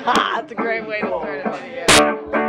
That's a great way to start it. video.